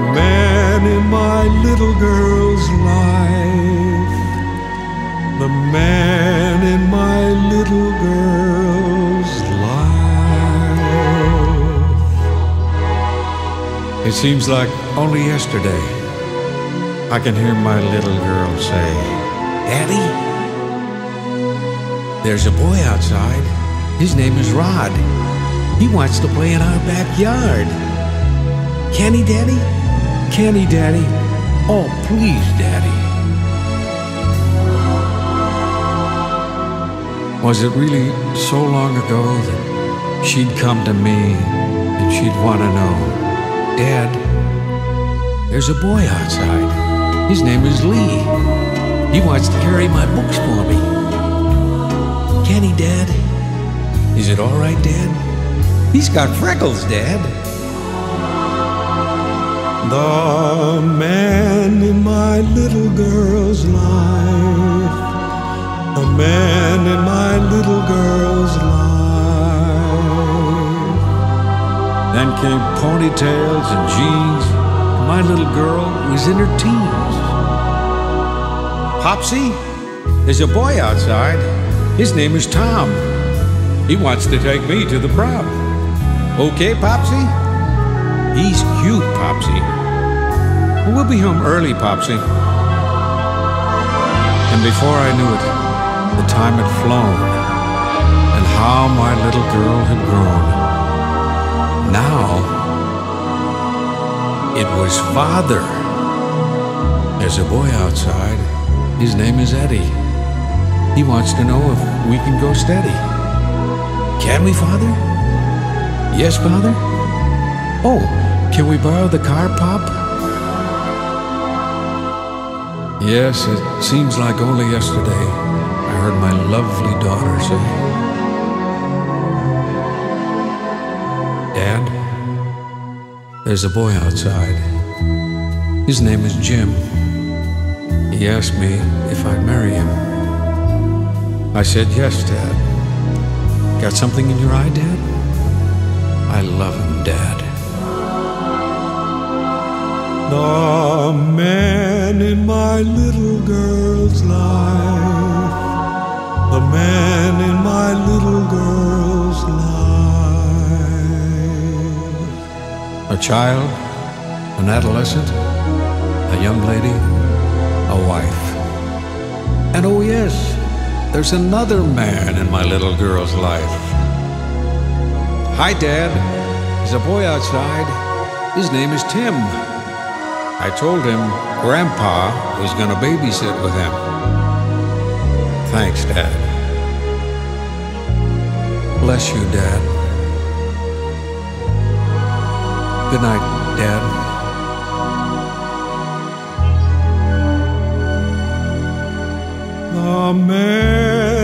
Man in my little girl's life. The man in my little girl's life. It seems like only yesterday I can hear my little girl say, Daddy, there's a boy outside. His name is Rod. He wants to play in our backyard. Can he, Daddy? Can he, Daddy? Oh, please, Daddy. Was it really so long ago that she'd come to me and she'd want to know, Dad, there's a boy outside. His name is Lee. He wants to carry my books for me. Can he, Dad? Is it all right, Dad? He's got freckles, Dad. The man in my little girl's life. The man in my little girl's life. Then came ponytails and jeans. My little girl was in her teens. Popsy, there's a boy outside. His name is Tom. He wants to take me to the prom. Okay, Popsy? He's cute, Popsy. We'll be home early, Popsy. And before I knew it, the time had flown, and how my little girl had grown. Now, it was Father. There's a boy outside. His name is Eddie. He wants to know if we can go steady. Can we, Father? Yes, Father? Oh, can we borrow the car, Pop? Yes, it seems like only yesterday I heard my lovely daughter say, Dad, there's a boy outside. His name is Jim. He asked me if I'd marry him. I said, Yes, Dad. Got something in your eye, Dad? I love him, Dad. The man in my little girl's life. The man in my little girl's life. A child, an adolescent, a young lady, a wife. And oh, yes, there's another man in my little girl's life. Hi, Dad. There's a boy outside. His name is Tim. I told him Grandpa was going to babysit with him. Thanks, Dad. Bless you, Dad. Good night, Dad. In